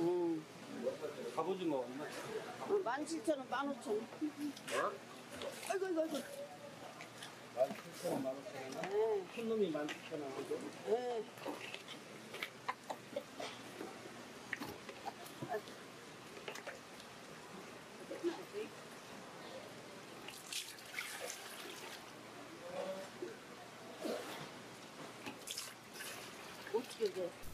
응. 갑오징어 얼마? 어, 17,000원, 15,000원. 아이고, 아이고, 아이고. 17,000원, 15,000원. 네, 큰 놈이 17,000원. this.